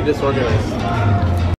pretty disorganized.